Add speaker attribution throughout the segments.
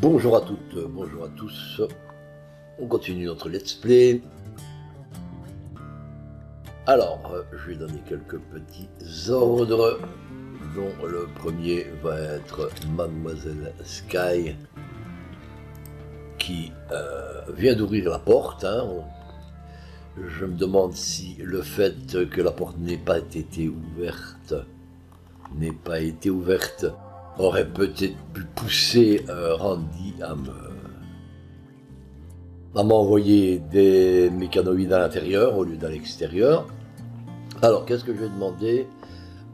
Speaker 1: Bonjour à toutes, bonjour à tous. On continue notre let's play. Alors, je vais donner quelques petits ordres, dont le premier va être Mademoiselle Sky, qui euh, vient d'ouvrir la porte. hein. Je me demande si le fait que la porte n'ait pas été ouverte, n'ait pas été ouverte, aurait peut-être pu pousser euh, Randy à me m'envoyer des mécanoïdes à l'intérieur au lieu d'à l'extérieur. Alors, qu'est-ce que je vais demander?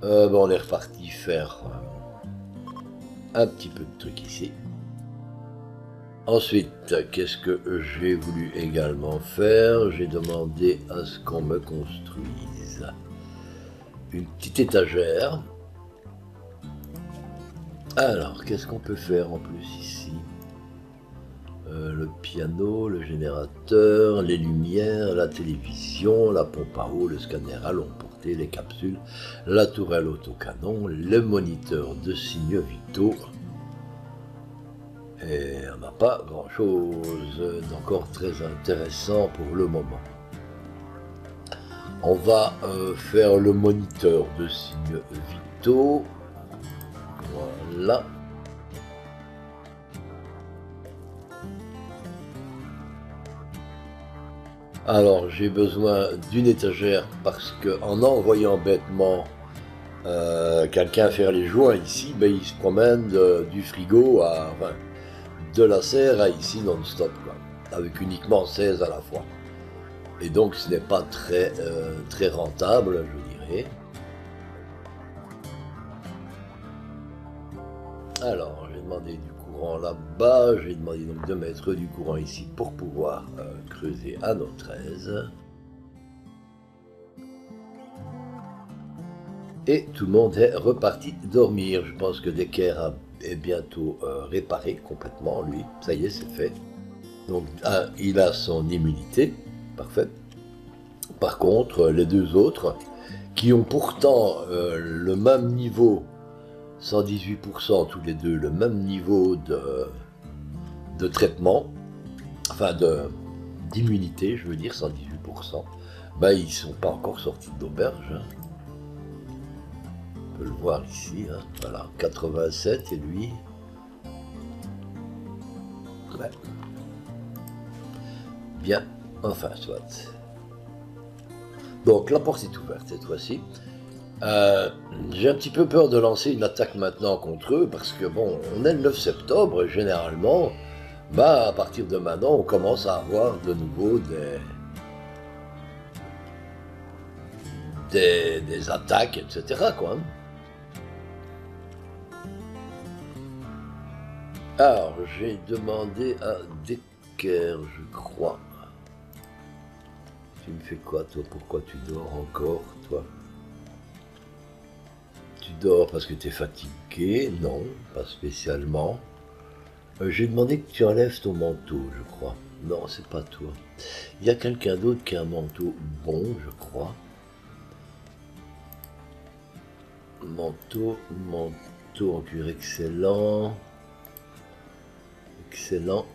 Speaker 1: Euh, ben, On est reparti faire euh, un petit peu de trucs ici. Ensuite, qu'est-ce que j'ai voulu également faire? J'ai demandé à ce qu'on me construise une petite étagère. Alors, qu'est-ce qu'on peut faire en plus ici Euh, Le piano, le générateur, les lumières, la télévision, la pompe à eau, le scanner à long portée, les capsules, la tourelle autocanon, le moniteur de signes vitaux. Et on n'a pas grand-chose d'encore très intéressant pour le moment. On va euh, faire le moniteur de signes vitaux. Voilà. Alors j'ai besoin d'une étagère parce que en envoyant bêtement euh, quelqu'un faire les joints ici, ben, il se promène de- du frigo à de la serre à ici non-stop, avec uniquement 16 à la fois. Et donc ce n'est pas très, euh, très rentable, je dirais. Alors, j'ai demandé du courant là-bas, j'ai demandé donc de mettre du courant ici pour pouvoir euh, creuser à notre aise. Et tout le monde est reparti dormir. Je pense que Decker est bientôt euh, réparé complètement, lui. Ça y est, c'est fait. Donc, un, il a son immunité, parfait. Par contre, les deux autres, qui ont pourtant euh, le même niveau 118% tous les deux le même niveau de, traitement, enfin d'immunité, je veux dire 118%, ben ils sont pas encore sortis de l'auberge. hein. On peut le voir ici, hein. voilà, 87 et lui. Bien, enfin soit. Donc la porte est ouverte cette fois-ci. Euh, J'ai un petit peu peur de lancer une attaque maintenant contre eux parce que bon, on est le 9 septembre et généralement, bah à partir de maintenant, on commence à avoir de nouveau des des, des attaques, etc. Quoi. Alors, j'ai demandé à Decker, je crois. Tu me fais quoi, toi? Pourquoi tu dors encore, toi? Tu dors parce que tu es fatigué Non, pas spécialement. Euh, J'ai demandé que tu enlèves ton manteau, je crois. Non, c'est pas toi. Il y a quelqu'un d'autre qui a un manteau bon, je crois. Manteau, manteau en cuir excellent. Excellent.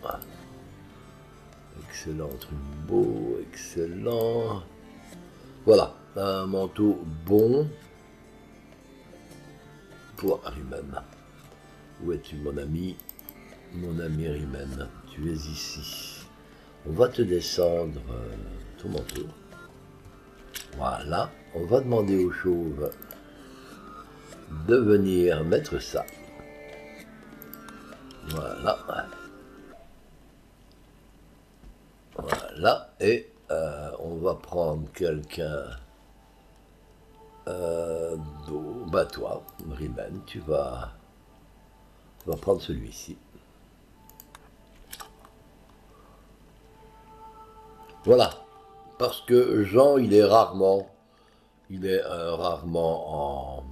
Speaker 1: Excellent, truc beau, excellent. Voilà, un manteau bon pour. Où es-tu, mon ami Mon ami Arimen, tu es ici. On va te descendre euh, ton manteau. Voilà. On va demander aux chauves de venir mettre ça. Voilà. Voilà. Et euh, on va prendre quelqu'un euh, Bah toi, Rimen, tu vas, vas prendre celui-ci. Voilà. Parce que Jean, il est rarement, il est euh, rarement en,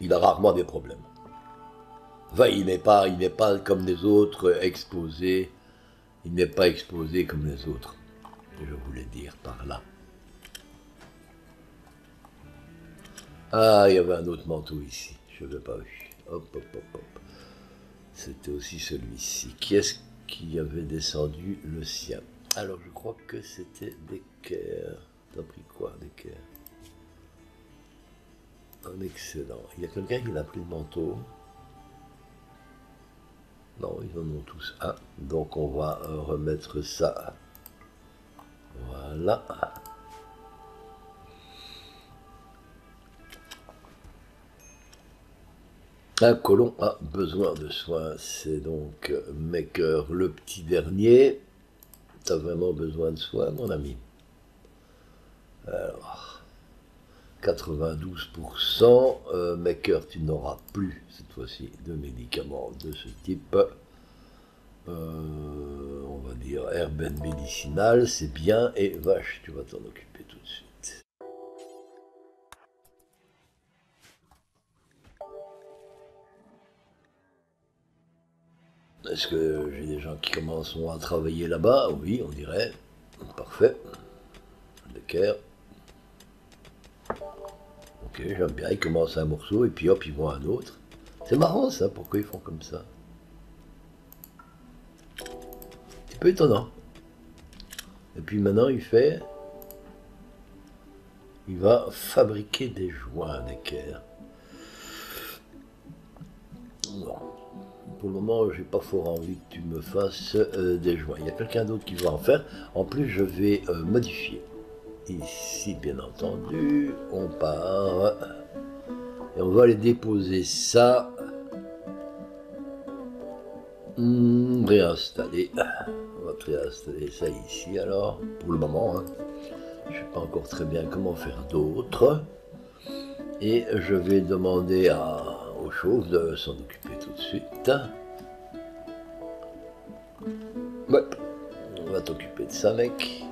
Speaker 1: il a rarement des problèmes. Enfin, il n'est pas, il n'est pas comme les autres exposé. Il n'est pas exposé comme les autres. Je voulais dire par là. Ah, il y avait un autre manteau ici. Je ne l'ai pas vu. Hop, hop, hop, hop. C'était aussi celui-ci. Qui est-ce qui avait descendu le sien? Alors, je crois que c'était Decker. T'as pris quoi, Decker Un excellent. Il y a quelqu'un qui n'a pris le manteau? Non, ils en ont tous un. Donc, on va euh, remettre ça. Voilà. Un colon a besoin de soins, c'est donc Maker le petit dernier. Tu as vraiment besoin de soins, mon ami. Alors, 92%, euh, Maker, tu n'auras plus cette fois-ci de médicaments de ce type. Euh, on va dire herbe médicinale, c'est bien, et vache, tu vas t'en occuper tout de suite. Est-ce que j'ai des gens qui commencent à travailler là-bas? Oui, on dirait. Parfait. D'accord. Ok, j'aime bien. Ils commencent un morceau et puis hop, ils vont à un autre. C'est marrant ça, pourquoi ils font comme ça C'est peu étonnant. Et puis maintenant, il fait. Il va fabriquer des joints d'équerre. Bon pour le moment, j'ai pas fort envie que tu me fasses euh, des joints. Il y a quelqu'un d'autre qui va en faire. En plus, je vais euh, modifier. Ici, bien entendu, on part. Et on va aller déposer ça. Hmm, réinstaller. On va réinstaller ça ici alors, pour le moment. Hein. Je sais pas encore très bien comment faire d'autres. Et je vais demander à aux choses de s'en occuper tout de suite. Ouais, on va t'occuper de ça, mec.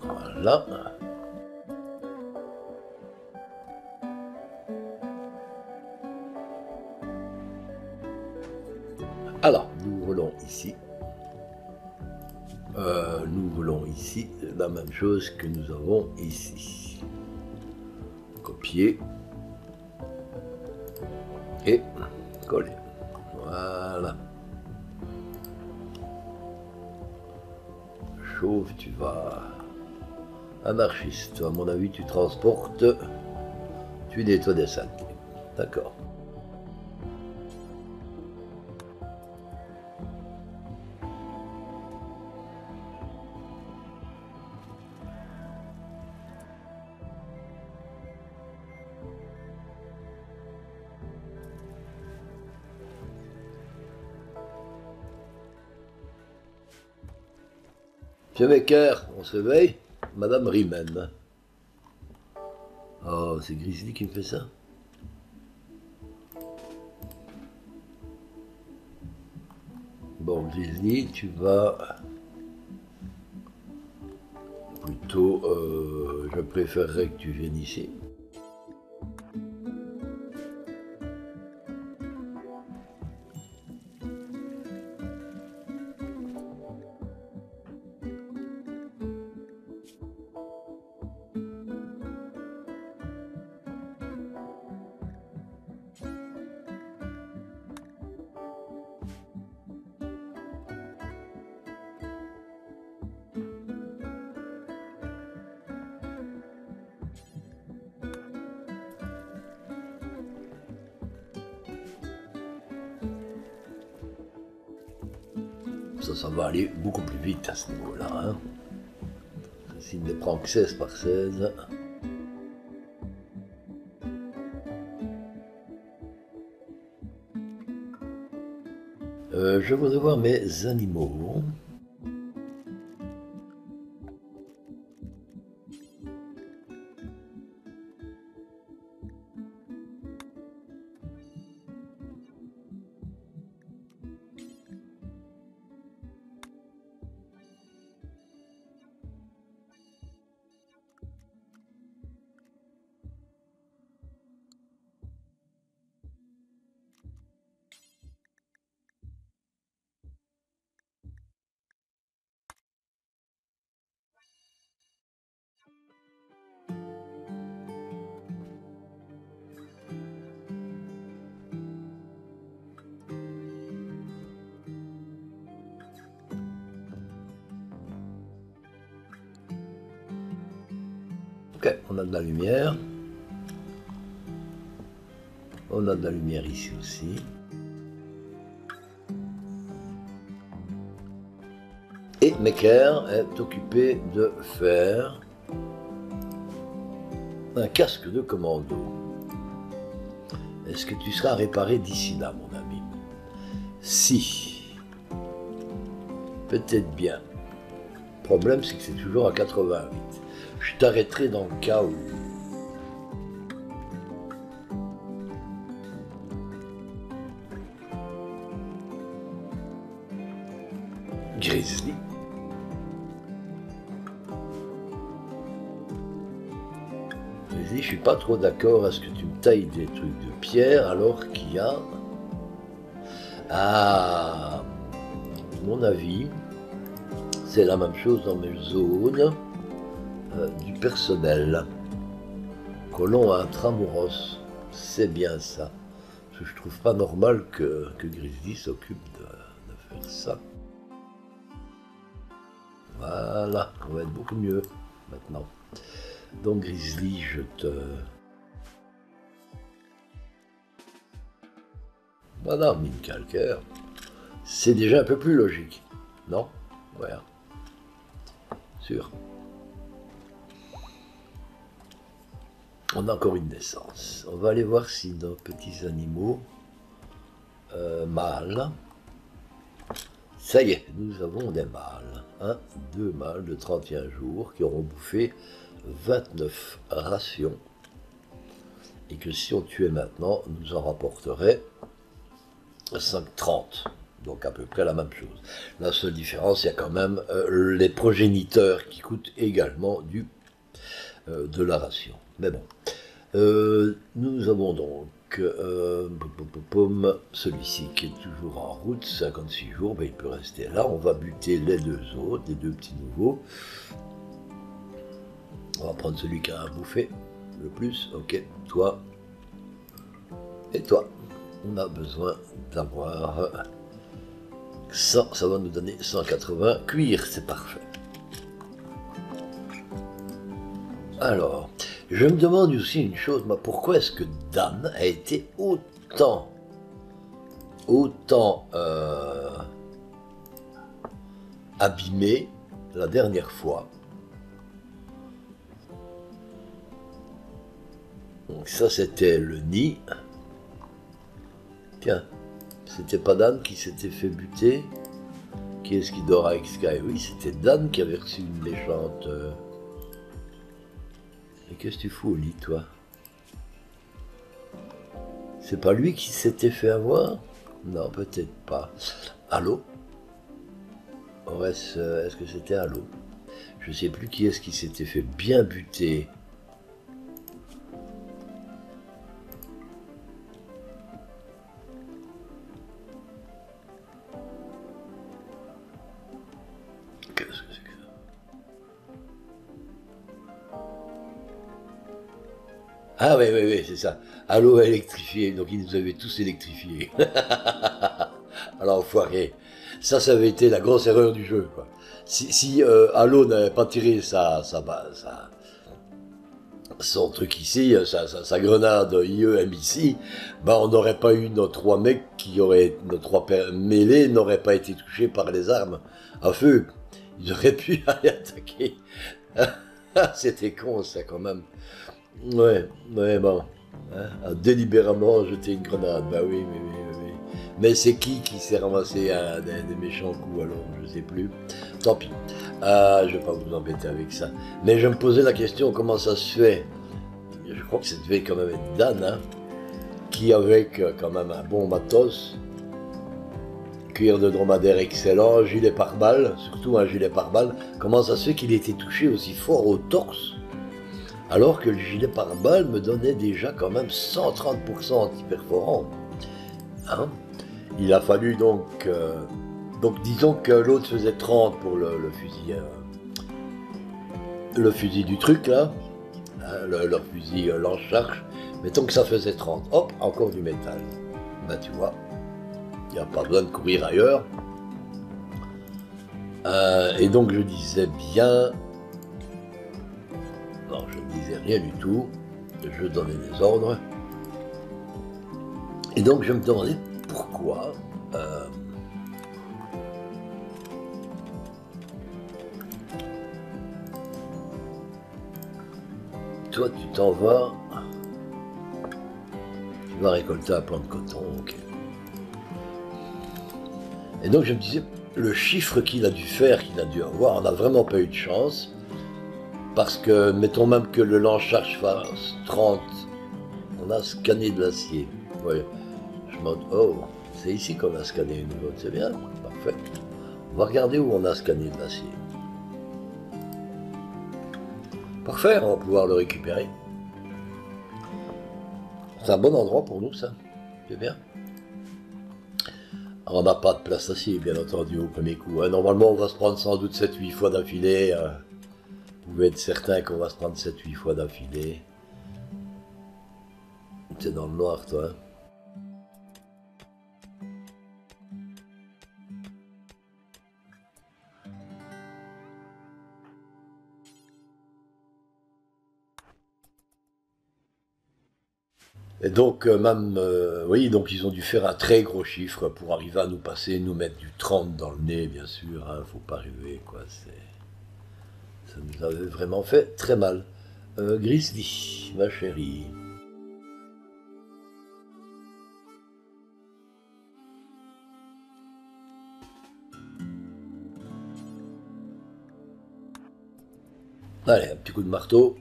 Speaker 1: Voilà. Alors, nous voulons ici. Euh, nous voulons ici la même chose que nous avons ici. Copier et coller. Voilà. Chauve, tu vas. Anarchiste, à mon avis, tu transportes. Tu nettoies des saletés. D'accord. Monsieur on se réveille Madame Rimen. Oh, c'est Grizzly qui me fait ça Bon, Grizzly, tu vas... Plutôt, euh, je préférerais que tu viennes ici. Ça, va aller beaucoup plus vite à ce niveau-là. Hein. S'il ne prend que 16 par 16. Euh, je voudrais voir mes animaux. Aussi. Et Mecker est occupé de faire un casque de commando. Est-ce que tu seras réparé d'ici là, mon ami? Si. Peut-être bien. Le problème, c'est que c'est toujours à 88. Je t'arrêterai dans le cas où trop d'accord à ce que tu me tailles des trucs de pierre alors qu'il y a. À mon avis, c'est la même chose dans mes zones euh, du personnel. Colon intramuros, c'est bien ça. Je trouve pas normal que, que Grizzly s'occupe de faire ça. Voilà, on va être beaucoup mieux maintenant. Donc Grizzly, je te... Mine calcaire. C'est déjà un peu plus logique, non? Voilà. Sûr. On a encore une naissance. On va aller voir si nos petits animaux euh, mâles ça y est, nous avons des mâles. Un, deux mâles de 31 jours qui auront bouffé 29 rations. Et que si on tuait maintenant, nous en rapporterait 5,30. Donc à peu près la même chose. La seule différence, il y a quand même euh, les progéniteurs qui coûtent également du, euh, de la ration. Mais bon. Euh, nous avons donc celui-ci qui est toujours en route, 56 jours, ben, il peut rester là. On va buter les deux autres, les deux petits nouveaux. On va prendre celui qui a bouffé le plus. Ok, toi et toi. On a besoin d'avoir 100, ça va nous donner 180 cuir, c'est parfait. Alors, je me demande aussi une chose, pourquoi est-ce que Dan a été autant, autant euh, abîmé la dernière fois? Donc ça c'était le nid. Tiens, c'était pas Dan qui s'était fait buter. Qui est-ce qui dort avec Sky? Oui, c'était Dan qui avait reçu une méchante... Euh, qu'est-ce que tu fous au lit, toi? C'est pas lui qui s'était fait avoir? Non, peut-être pas. Allô? Est-ce que c'était Allô? Je sais plus qui est-ce qui s'était fait bien buter. Ah oui, oui, oui, c'est ça. Allo électrifié. Donc ils nous avaient tous électrifiés. Alors enfoiré. Ça, ça avait été la grosse erreur du jeu. Si, si euh, n'avait pas tiré sa, sa, son truc ici, sa, sa, grenade IEM ici, ben on n'aurait pas eu nos trois mecs qui auraient, nos trois mêlés n'auraient pas été touchés par les armes à feu. Ils auraient pu aller attaquer. C'était con ça quand même. Ouais, ouais, bon. Hein, a délibérément jeté une grenade. Bah oui, oui, oui, oui. Mais c'est qui qui s'est ramassé à des, méchants coups alors? Je sais plus. Tant pis. Ah, je vais pas vous embêter avec ça. Mais je me posais la question comment ça se fait? Je crois que ça devait quand même être Dan, hein, qui avec euh, quand même un bon matos, cuir de dromadaire excellent, gilet pare-balles, surtout un gilet pare-balles, comment ça se fait qu'il était touché aussi fort au torse? Alors que le gilet pare-balles me donnait déjà quand même 130% anti-perforant. Hein? Il a fallu donc... Euh, donc disons que l'autre faisait 30 pour le, fusil... Euh, le fusil du truc là, hein, leur fusil euh, lance-charge. Mettons que ça faisait 30. Hop, encore du métal. Ben tu vois, il n'y a pas besoin de courir ailleurs. et donc je disais bien Non, je ne disais rien du tout. Je donnais des ordres. Et donc je me demandais pourquoi euh, toi tu t'en vas, tu vas récolter un plant de coton, ok. Et donc je me disais, le chiffre qu'il a dû faire, qu'il a dû avoir, on n'a vraiment pas eu de chance. Parce que, mettons même que le fasse 30, on a scanné de l'acier. Ouais. Je me dis, oh, c'est ici qu'on a scanné une autre, c'est bien, parfait. On va regarder où on a scanné de l'acier. Parfait, on va pouvoir le récupérer. C'est un bon endroit pour nous, ça. C'est bien. on n'a pas de place acier, bien entendu, au premier coup. Hein. Normalement, on va se prendre sans doute 7-8 fois d'affilée. Pouvez être certain qu'on va se prendre 7-8 fois d'affilée. C'est dans le noir, toi. Hein. Et donc, euh, même, euh, oui, donc ils ont dû faire un très gros chiffre pour arriver à nous passer, nous mettre du 30 dans le nez, bien sûr. Hein, faut pas rêver, quoi. Ça nous avait vraiment fait très mal. Euh, ma chérie. Allez, un petit coup de marteau.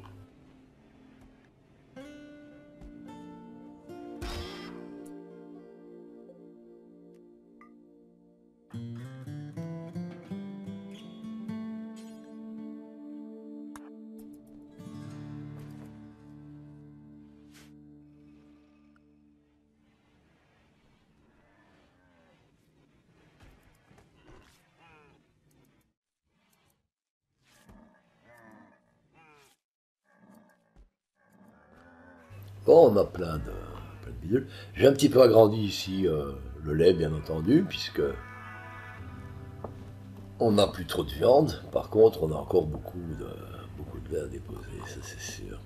Speaker 1: On a plein de, plein bidules. J'ai un petit peu agrandi ici euh, le lait, bien entendu, puisque on n'a plus trop de viande. Par contre, on a encore beaucoup de, beaucoup de lait à déposer, ça c'est sûr.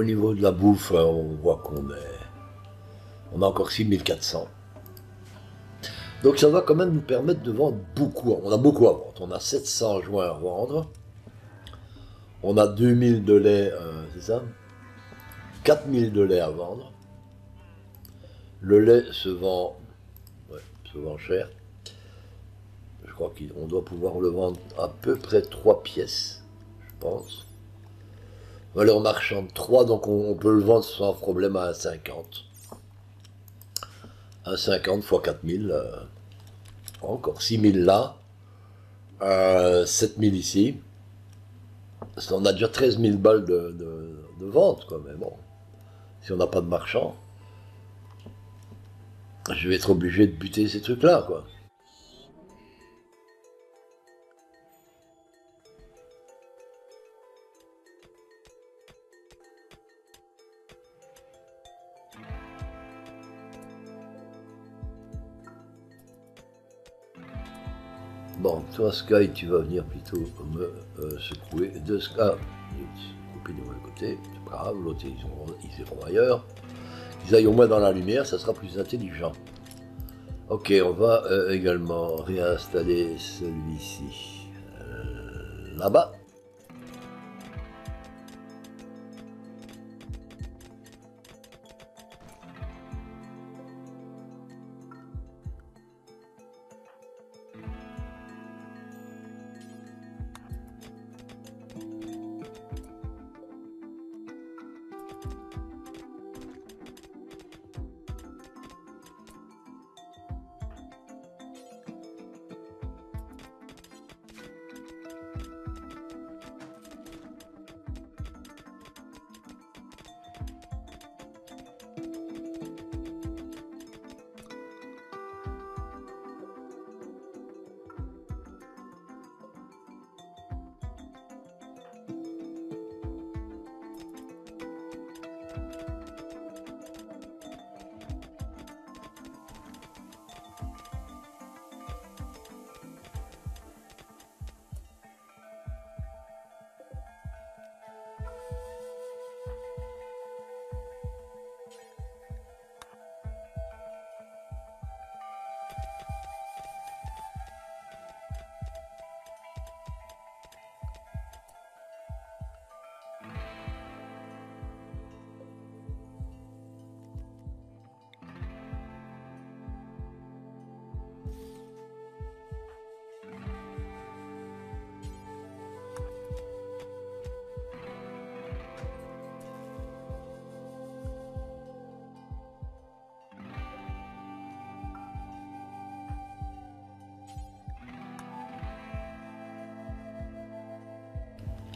Speaker 1: Au niveau de la bouffe, euh, on voit qu'on est. On a encore 6400. Donc ça va quand même nous permettre de vendre beaucoup. On a beaucoup à vendre. On a 700 joints à vendre. On a 2000 de lait, euh, c'est ça? 4000 de lait à vendre. Le lait se vend, ouais, se vend cher. Je crois qu'on doit pouvoir le vendre à peu près 3 pièces, je pense. Valeur marchande 3, donc on, peut le vendre sans problème à 1,50. 1,50 x 4000. Euh, encore 6000 là. Euh, 7000 ici. On a déjà 13 000 balles de, de vente, quoi, mais bon. Si on n'a pas de marchand, je vais être obligé de buter ces trucs-là, quoi. Bon, toi Sky, tu vas venir plutôt me euh, secouer de Sky. Ah, couper du mauvais côté, c'est pas grave, l'autre ils, iront ailleurs. Ils aillent au moins dans la lumière, ça sera plus intelligent. Ok, on va euh, également réinstaller celui-ci euh, là-bas.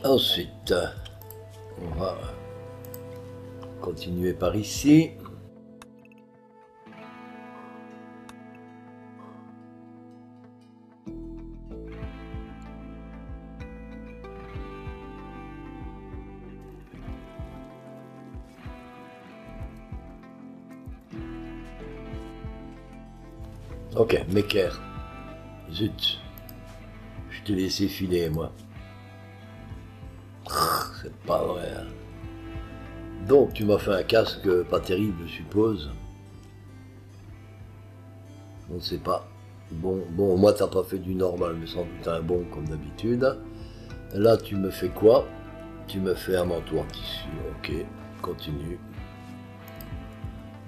Speaker 1: Ensuite, on va continuer par ici. Ok, Mecker. Zut. Je t'ai laissé filer, moi. Tu m'as fait un casque pas terrible, je suppose. On ne sait pas. Bon, bon, moi, t'as pas fait du normal, mais sans doute un bon, comme d'habitude. Là, tu me fais quoi? Tu me fais un manteau en tissu. Ok, continue.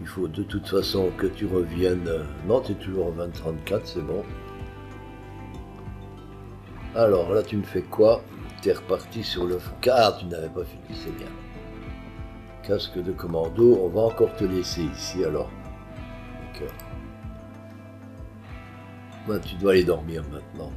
Speaker 1: Il faut de toute façon que tu reviennes. Non, tu es toujours 20-34, c'est bon. Alors là, tu me fais quoi? Tu es reparti sur le... Car tu n'avais pas fini, c'est bien. Casque de commando, on va encore te laisser ici alors. D'accord. Ben, tu dois aller dormir maintenant.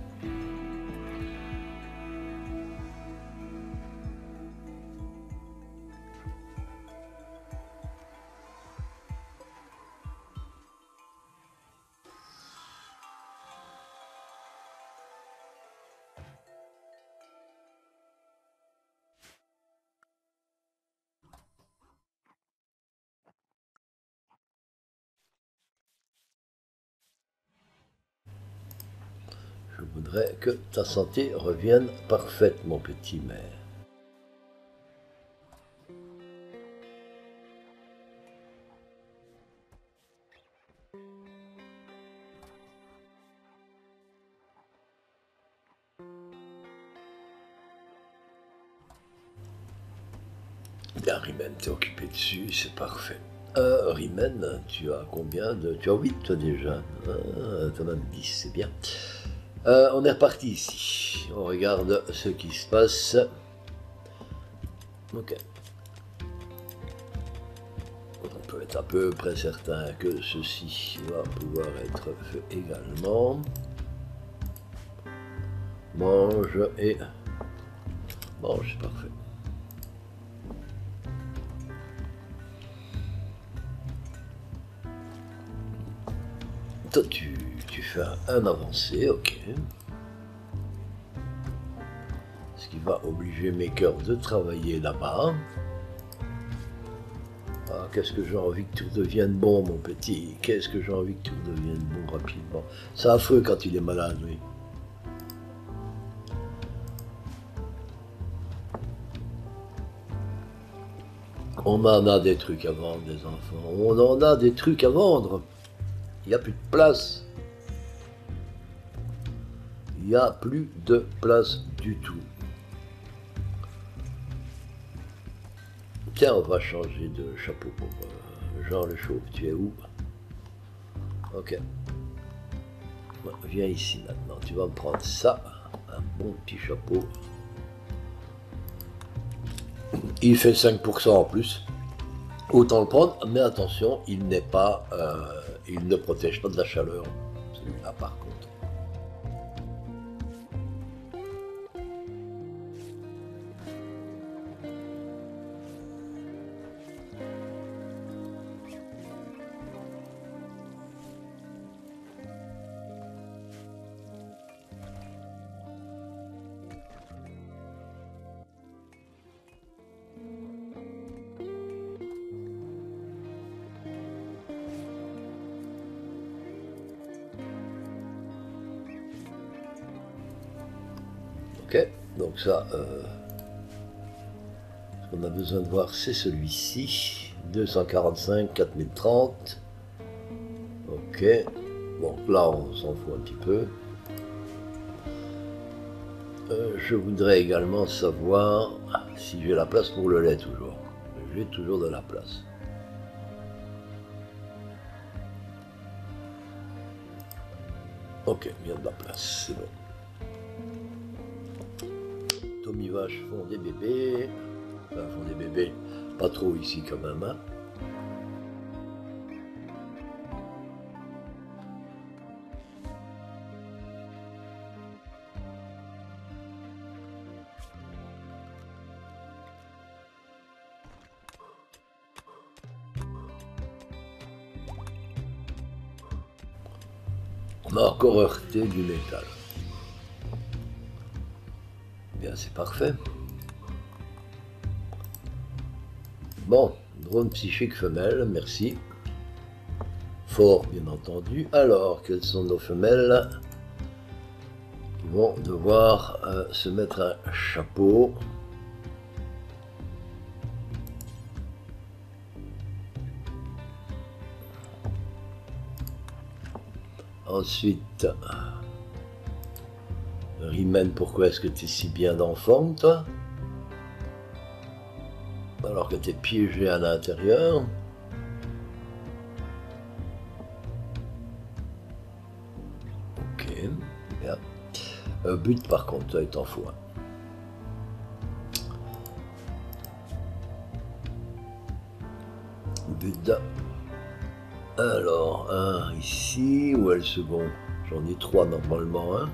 Speaker 1: Que ta santé revienne parfaite, mon petit maire. Bien, Rimen, t'es occupé dessus, c'est parfait. Euh, Rimen, tu as combien de... Tu as 8 toi déjà ah, T'en as 10, c'est bien. Euh, on est reparti ici. On regarde ce qui se passe. Ok. On peut être à peu près certain que ceci va pouvoir être fait également. Mange et... Mange, c'est parfait. Toi, tu fais un avancé, ok. Ce qui va obliger mes cœurs de travailler là-bas. Ah, qu'est-ce que j'ai envie que tout devienne bon, mon petit? Qu'est-ce que j'ai envie que tout devienne bon rapidement? C'est affreux quand il est malade, oui. On en a des trucs à vendre, des enfants. On en a des trucs à vendre. Il n'y a plus de place. Plus de place du tout. Tiens, on va changer de chapeau pour euh, Jean le Chauve. Tu es où? Ok. viens ici maintenant. Tu vas me prendre ça. Un bon petit chapeau. Il fait 5% en plus. Autant le prendre, mais attention, il n'est pas, euh, il ne protège pas de la chaleur. Celui-là, par. Besoin de voir, c'est celui-ci. 245, 4030. Ok, bon, là, on s'en fout un petit peu. Euh, je voudrais également savoir si j'ai la place pour le lait toujours. J'ai toujours de la place. Ok, il y a de la place, c'est bon. Tommy Vache font des bébés. Enfin, ils font des bébés, pas trop ici quand même. Hein. On a encore heurté du métal. Bien, c'est parfait. Bon, drone psychique femelle, merci. Fort, bien entendu. Alors, quelles sont nos femelles qui vont devoir euh, se mettre un chapeau? Ensuite, Rimen, pourquoi est-ce que tu es si bien en forme, toi? Alors que tu es piégé à l'intérieur. Ok, bien. Euh, but, par contre, toi, est en foin. But alors, un ici, où est le second J'en ai trois normalement, hein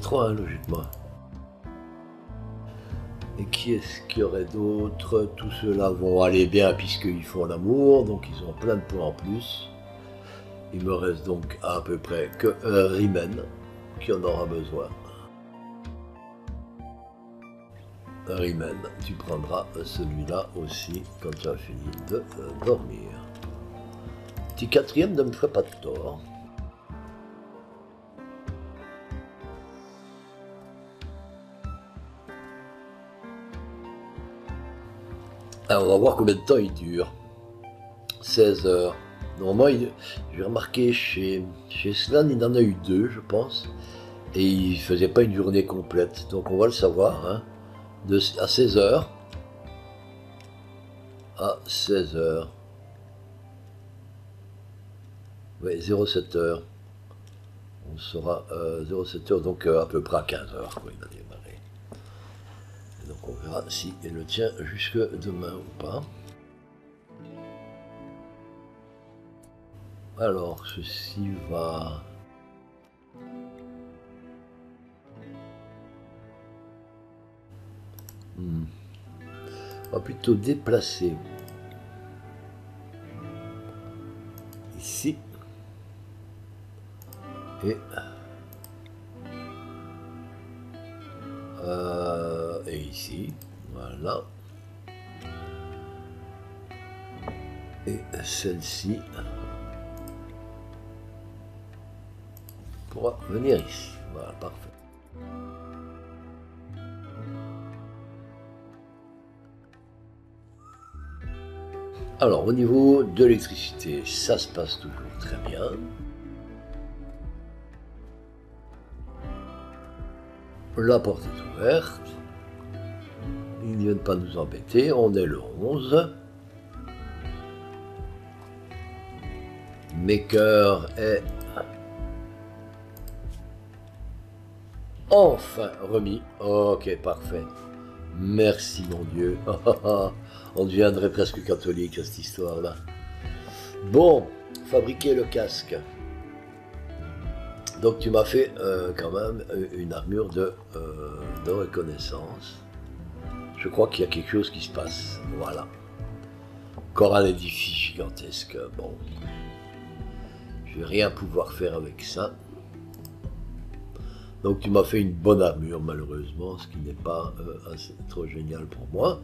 Speaker 1: Trois, hein, logiquement. Et qui est-ce qu'il y aurait d'autres Tous ceux-là vont aller bien puisqu'ils font l'amour, donc ils ont plein de points en plus. Il me reste donc à peu près que un Rimen qui en aura besoin. Rimen, tu prendras celui-là aussi quand tu as fini de euh, dormir. Petit quatrième ne me ferait pas de tort. Alors, on va voir combien de temps il dure. 16 heures. Normalement, j'ai remarqué chez, chez Slan, il en a eu deux, je pense. Et il faisait pas une journée complète. Donc on va le savoir. Hein à 16 heures. À 16 heures. Oui, 07 heures. On sera euh, 07 heures, donc euh, à peu près à 15 heures. Donc on verra si il le tient jusque demain ou pas. Alors, ceci va... Hmm. On va plutôt déplacer ici et euh, et ici voilà et celle-ci pourra venir ici voilà parfait Alors, au niveau de l'électricité, ça se passe toujours très bien. La porte est ouverte. Ne pas nous embêter. On est le 11. Maker est enfin remis. Ok, parfait. Merci mon Dieu. On deviendrait presque catholique à cette histoire-là. Bon, fabriquer le casque. Donc tu m'as fait euh, quand même euh, une armure de, euh, de reconnaissance. Je crois qu'il y a quelque chose qui se passe. Voilà. Encore un édifice gigantesque. Bon. Je vais rien pouvoir faire avec ça. Donc tu m'as fait une bonne armure malheureusement, ce qui n'est pas trop génial pour moi.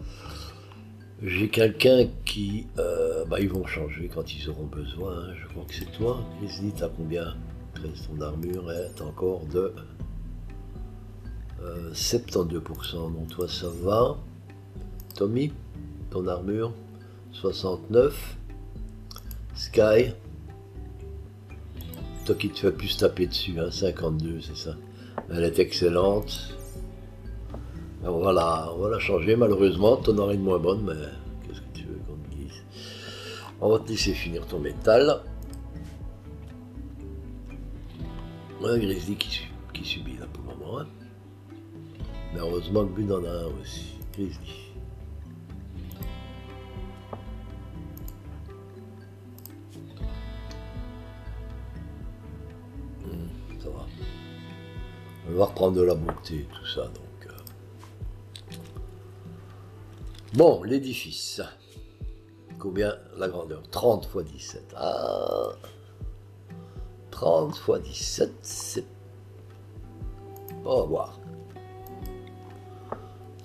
Speaker 1: J'ai quelqu'un qui... Euh, bah, ils vont changer quand ils auront besoin. Hein. Je crois que c'est toi. Grizzly, t'as combien Ton armure est encore de 72%. Euh, Donc toi, ça va. Tommy, ton armure 69. Sky. Toi qui te fais plus taper dessus, hein, 52, c'est ça. Elle est excellente. Voilà, on va la changer malheureusement, ton oreille moins bonne, mais qu'est-ce que tu veux qu'on te dise? On va te laisser finir ton métal. Un Grizzly qui, qui, subit là pour le moment. Hein. Mais heureusement que Bud en a un aussi. Grizzly. Hmm, ça va. On va reprendre de la beauté, tout ça. Donc. Bon, l'édifice. Combien? La grandeur 30 fois 17. Ah 30 fois 17, c'est... On va voir.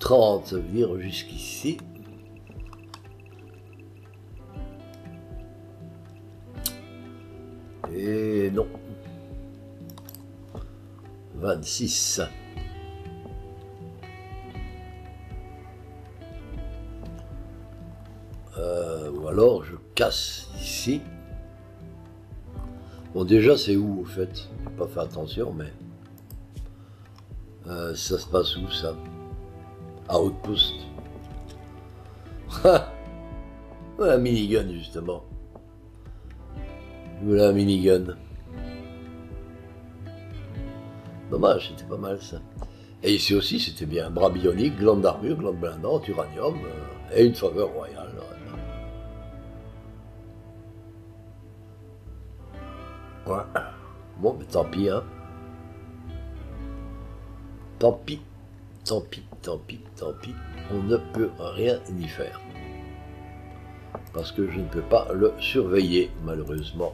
Speaker 1: 30, ça veut dire jusqu'ici. Et non. 26. Euh, ou alors je casse ici. Bon déjà c'est où au fait? J'ai pas fait attention mais... Euh, ça se passe où ça? À Outpost. un minigun justement. Voilà un minigun. Dommage, c'était pas mal ça. Et ici aussi, c'était bien. Bras bionique, glande d'armure, glande blindante, uranium euh, et une faveur royale. Ouais. Bon, mais tant pis, hein. Tant pis, tant pis, tant pis, tant pis. On ne peut rien y faire. Parce que je ne peux pas le surveiller, malheureusement.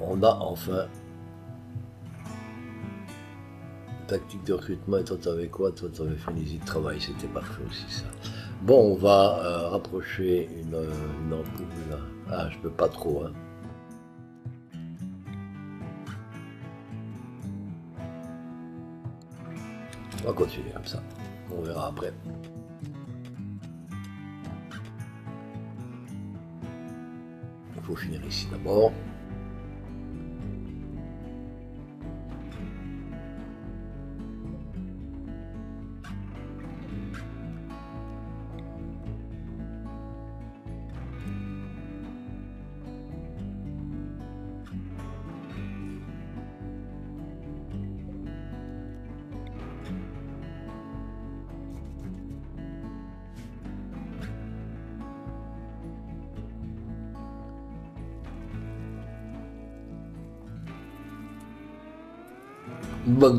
Speaker 1: On a enfin tactique de recrutement et toi t'avais quoi? Toi t'avais une de travail, c'était parfait aussi ça. Bon, on va euh, rapprocher une, une, ampoule. Ah, je peux pas trop, hein. On va continuer comme ça. On verra après. Il faut finir ici d'abord.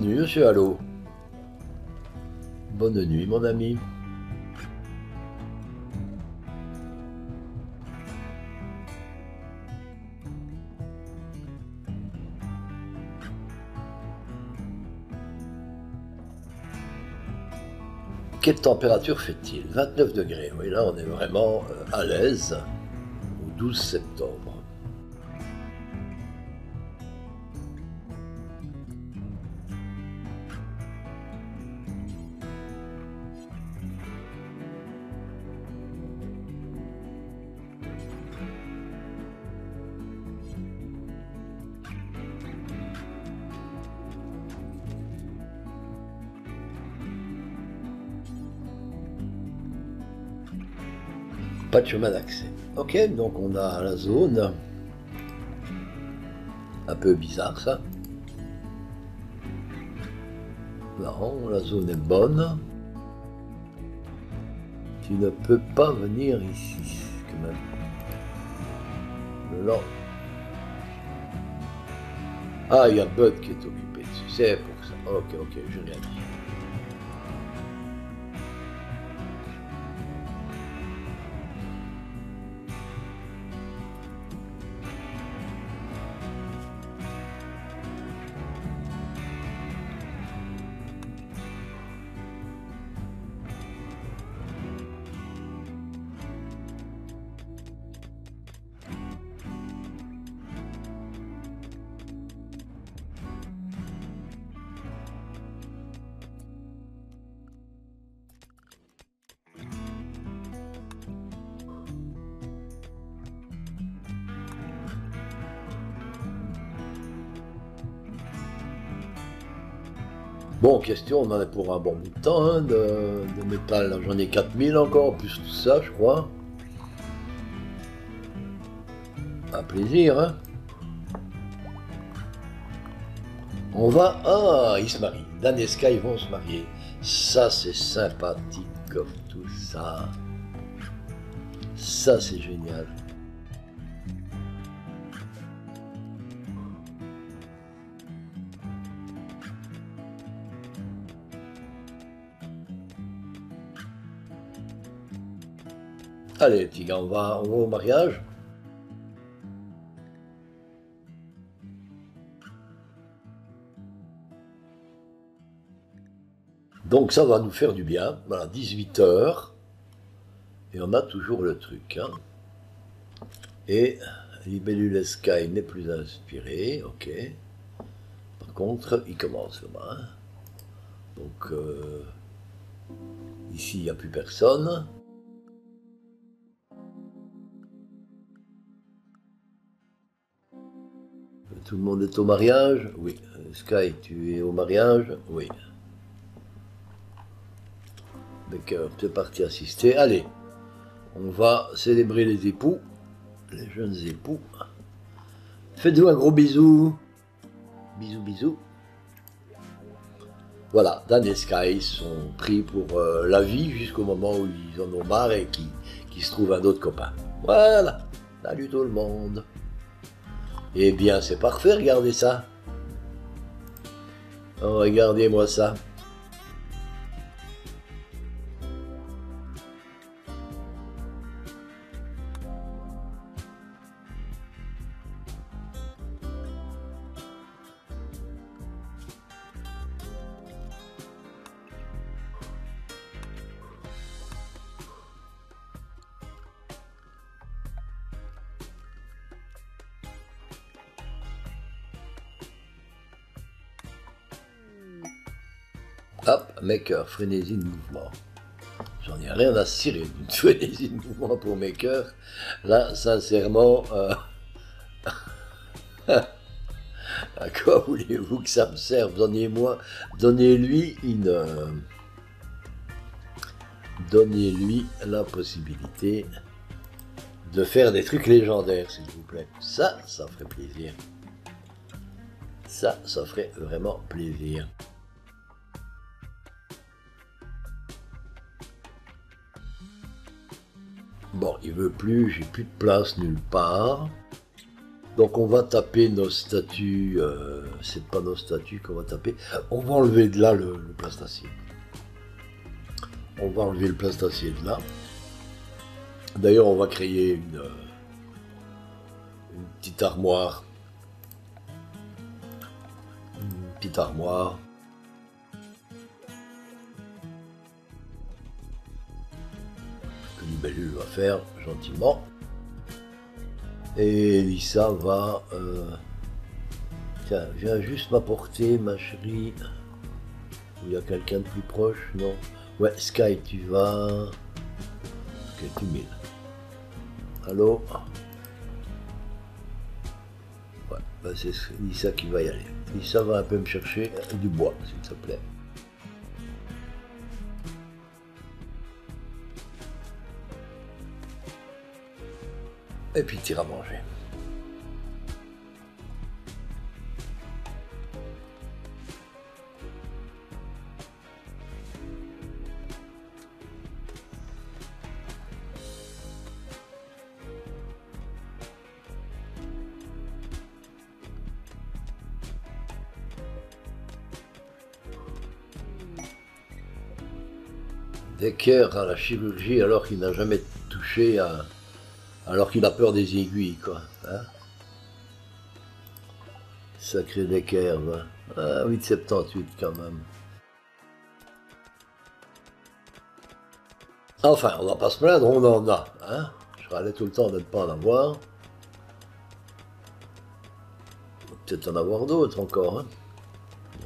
Speaker 1: Bonne nuit, monsieur Allo. Bonne nuit, mon ami. Quelle température fait-il? 29 degrés. Oui, là, on est vraiment euh, à l'aise au 12 septembre. Pas de chemin d'accès. Ok, donc on a la zone. Un peu bizarre ça. Non, la zone est bonne. Tu ne peux pas venir ici, quand même. Non. Ah, il y a Bud qui est occupé dessus. C'est pour ça. Ok, ok, je viens. Bon, question, on en est pour un bon bout de temps hein, de, de métal. J'en ai 4000 encore, plus tout ça, je crois. Un plaisir, hein. On va... Ah, ils se marient. Dan et Sky vont se marier. Ça, c'est sympathique comme tout ça. Ça, c'est génial. Allez, petit on va, au mariage. Donc ça va nous faire du bien. Voilà, 18 heures. Et on a toujours le truc. Hein. Et Libellule Sky n'est plus inspiré. Ok. Par contre, il commence là. Hein. Donc euh, ici, il n'y a plus personne. Tout le monde est au mariage? Oui. Sky, tu es au mariage? Oui. D'accord, tu es parti assister. Allez, on va célébrer les époux, les jeunes époux. Faites-vous un gros bisou. Bisous, bisous. Voilà, Dan et Sky sont pris pour euh, la vie jusqu'au moment où ils en ont marre et qui se trouvent un autre copain. Voilà, salut tout le monde. Eh bien, c'est parfait, regardez ça. Oh, regardez-moi ça. Frénésie de mouvement. J'en ai rien à cirer d'une frénésie de mouvement pour Maker. Là, sincèrement, euh, à quoi voulez-vous que ça me serve? Donnez-moi, donnez-lui une... Euh, donnez-lui la possibilité de faire des trucs légendaires, s'il vous plaît. Ça, ça ferait plaisir. Ça, ça ferait vraiment plaisir. Bon, il veut plus, j'ai plus de place nulle part. Donc on va taper nos statuts, euh, c'est pas nos statuts qu'on va taper, on va enlever de là le, le. On va enlever le plastacier de là. D'ailleurs on va créer une, euh, une petite armoire. Une petite armoire Libellule va faire gentiment. Et Lisa va... Euh, tiens, viens juste m'apporter, ma chérie. il y a quelqu'un de plus proche Non? Ouais, Sky, tu vas... Ok, tu mille. Allô? Ouais, bah, c'est Lisa qui va y aller. Lisa va un peu me chercher du bois, s'il te plaît. Et puis tire à manger. Des cœurs à la chirurgie alors qu'il n'a jamais touché à, alors qu'il a peur des aiguilles, quoi. Hein Sacré d'équerre, Ah, 8,78 quand même. Enfin, on va pas se plaindre, on en a. Hein Je râlais tout le temps de ne pas en avoir. Peut-être en avoir d'autres encore. Hein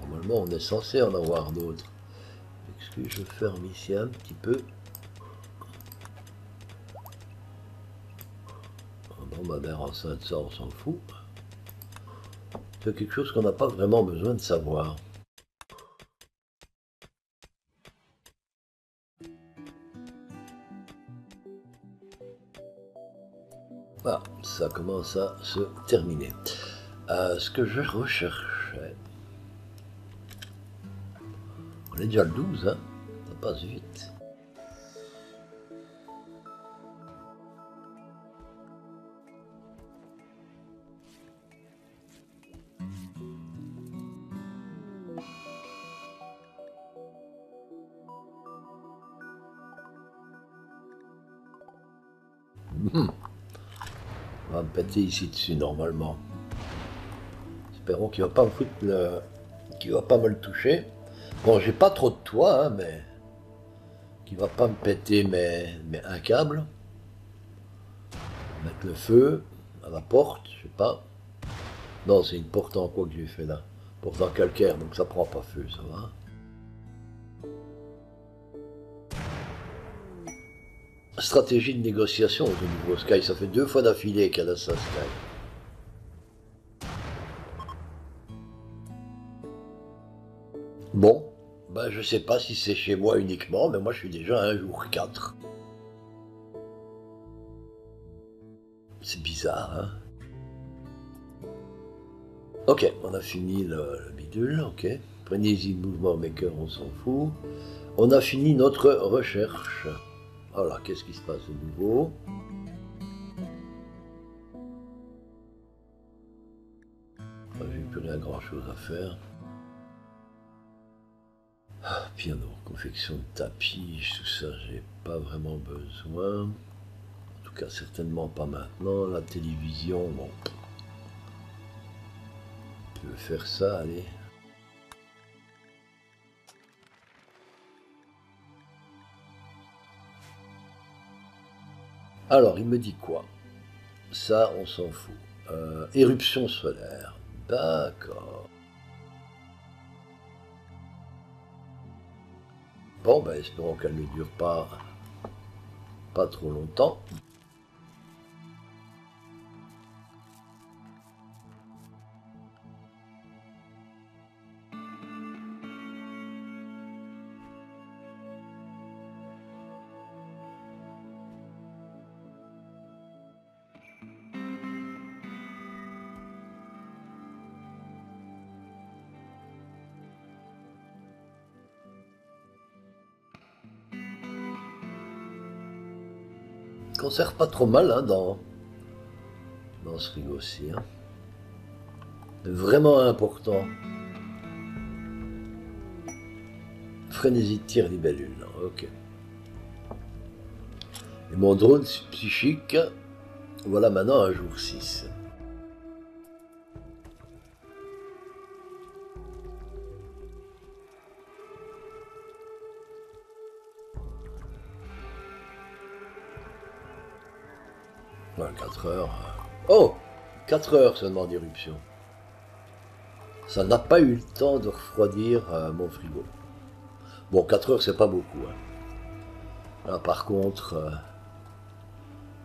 Speaker 1: Normalement, on est censé en avoir d'autres. Excusez, je ferme ici un petit peu? ma mère enceinte, ça on s'en fout. C'est quelque chose qu'on n'a pas vraiment besoin de savoir. Voilà, ça commence à se terminer. Euh, ce que je recherchais... On est déjà le 12, hein Ça passe vite. Hmm. On va me péter ici dessus normalement. Espérons qu'il va pas me foutre le... qu'il va pas me le toucher. Bon, j'ai pas trop de toit, hein, mais qu'il va pas me péter mes un câble. Mettre le feu à la porte, je sais pas. Non, c'est une porte en quoi que j'ai fait là. Porte en calcaire, donc ça prend pas feu, ça va. Stratégie de négociation de nouveau Sky. Ça fait deux fois d'affilée qu'elle a ça, Sky. Bon, ben je sais pas si c'est chez moi uniquement, mais moi je suis déjà à un jour 4. C'est bizarre, hein Ok, on a fini le, bidule, ok. Prenez-y le mouvement maker, on s'en fout. On a fini notre recherche. Alors, qu'est-ce qui se passe de nouveau? J'ai plus rien grand chose à faire. Ah, piano, confection de tapis, tout ça, j'ai pas vraiment besoin. En tout cas, certainement pas maintenant. La télévision, bon. Je veux faire ça, allez. Alors, il me dit quoi? Ça, on s'en fout. Euh, éruption solaire. D'accord. Bon, ben, espérons qu'elle ne dure pas, pas trop longtemps. Conserve pas trop mal hein, dans, dans ce frigo aussi. Hein. Vraiment important. Frénésie de tir libellule. Ok. Et mon drone psychique, voilà maintenant un jour 6. 4 heures seulement d'éruption. Ça n'a pas eu le temps de refroidir euh, mon frigo. Bon, 4 heures, c'est pas beaucoup. Hein. par contre, euh,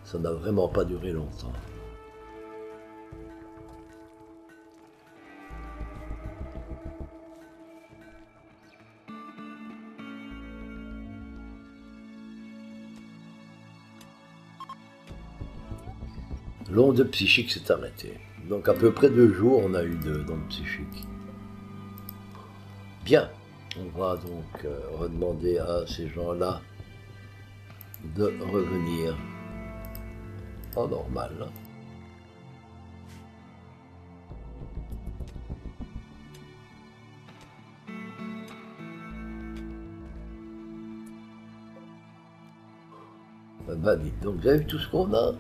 Speaker 1: ça n'a vraiment pas duré longtemps. L'onde psychique s'est arrêtée. Donc à peu près deux jours, on a eu d'onde psychique. Bien, on va donc euh, redemander à ces gens-là de revenir en normal. Bah, donc vous avez tout ce qu'on a?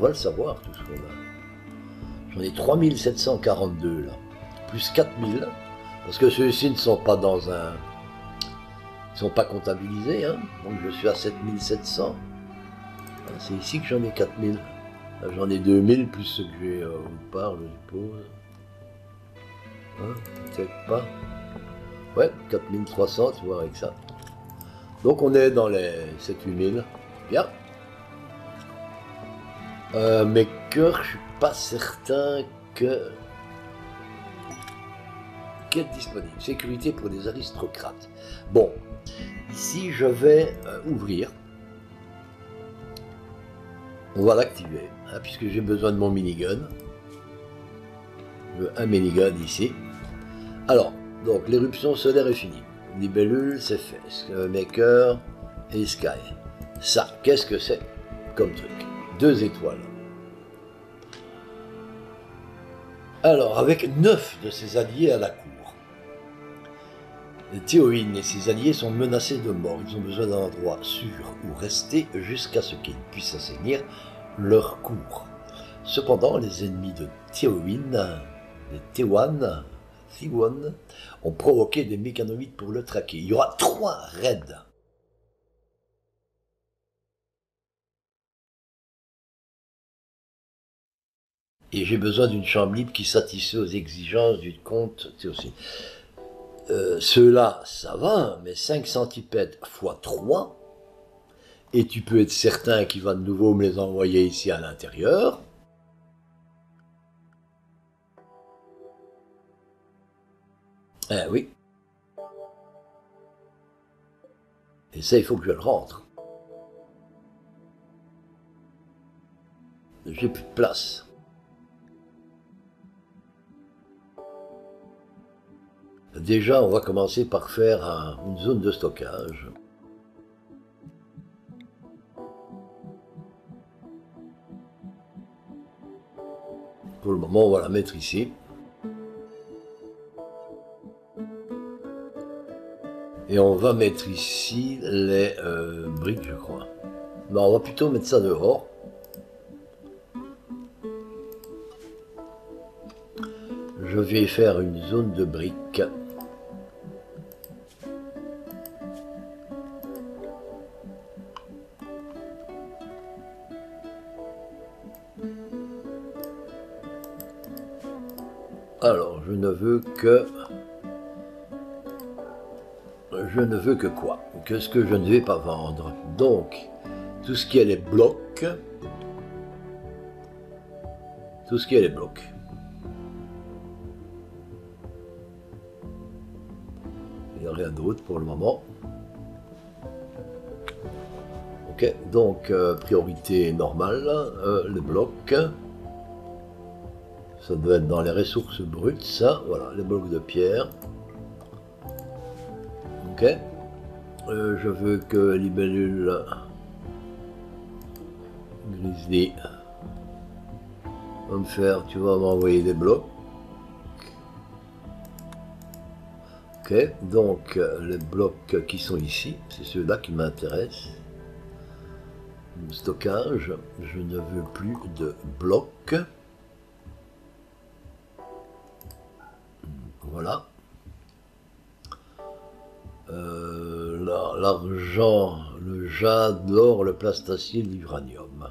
Speaker 1: Va le savoir, tout ce qu'on a. J'en ai 3742 là, plus 4000, parce que ceux-ci ne sont pas dans un... Ils sont pas comptabilisés, hein. donc je suis à 7700. Ah, c'est ici que j'en ai 4000. J'en ai 2000 plus ce que j'ai euh, autre part, je suppose. Hein, Peut-être pas. Ouais, 4300, tu vois, avec ça. Donc on est dans les 7-8000. Bien. Euh, mais cœur, je suis pas certain que. Quête disponible. Sécurité pour des aristocrates. Bon, ici je vais euh, ouvrir. On va l'activer, hein, puisque j'ai besoin de mon minigun. Un minigun ici. Alors, donc l'éruption solaire est finie. Libellule, c'est fait. Maker et Sky? Ça, qu'est-ce que c'est comme truc? Deux étoiles. Alors, avec neuf de ses alliés à la cour, Théoïne et ses alliés sont menacés de mort. Ils ont besoin d'un endroit sûr où rester jusqu'à ce qu'ils puissent assainir leur cour. Cependant, les ennemis de Théoïne, les Théwan, ont provoqué des mécanoïdes pour le traquer. Il y aura trois raids. Et j'ai besoin d'une chambre libre qui satisfait aux exigences du comte Théocyne. Euh, Ceux-là, ça va, mais 5 centipèdes x 3, et tu peux être certain qu'il va de nouveau me les envoyer ici à l'intérieur. Eh oui. Et ça, il faut que je le rentre. J'ai plus de place. Déjà, on va commencer par faire une zone de stockage. Pour le moment, on va la mettre ici. Et on va mettre ici les euh, briques, je crois. On va plutôt mettre ça dehors. Je vais faire une zone de briques. Alors, je ne veux que... Je ne veux que quoi? Que ce que je ne vais pas vendre. Donc, tout ce qui est les blocs... Tout ce qui est les blocs. Il n'y a rien d'autre pour le moment. Ok, donc euh, priorité normale, euh, les blocs. Ça doit être dans les ressources brutes, ça. Voilà, les blocs de pierre. Ok. Euh, je veux que libellule grizzly va me faire, tu vas m'envoyer des blocs. Ok, donc les blocs qui sont ici, c'est ceux-là qui m'intéressent. Stockage, je ne veux plus de blocs. L'argent, le jade, l'or, le plastacine, l'uranium.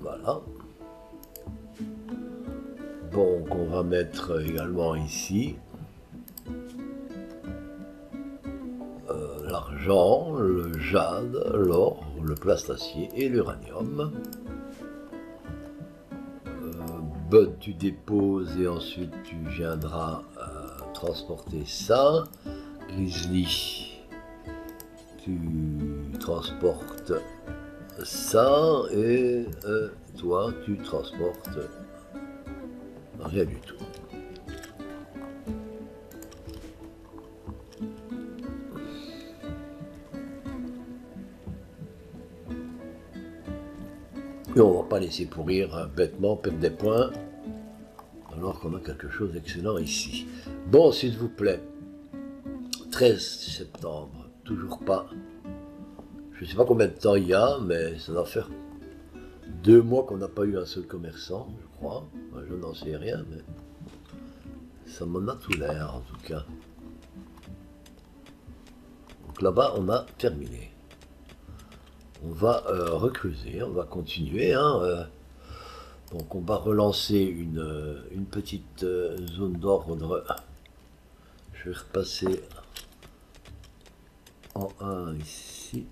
Speaker 1: Voilà. Donc on va mettre également ici euh, l'argent, le jade, l'or, le plastacier et l'uranium. Tu déposes et ensuite tu viendras euh, transporter ça. Grizzly, tu transportes ça et euh, toi tu transportes rien du tout. Et on va pas laisser pourrir hein, bêtement, perdre des points, alors qu'on a quelque chose d'excellent ici. Bon, s'il vous plaît, 13 septembre, toujours pas. Je ne sais pas combien de temps il y a, mais ça doit faire deux mois qu'on n'a pas eu un seul commerçant, je crois. je n'en sais rien, mais ça m'en a tout l'air en tout cas. Donc là-bas, on a terminé on va euh, on va continuer. Hein, euh. donc on va relancer une, euh, une petite zone d'ordre. Je vais repasser en 1 ici.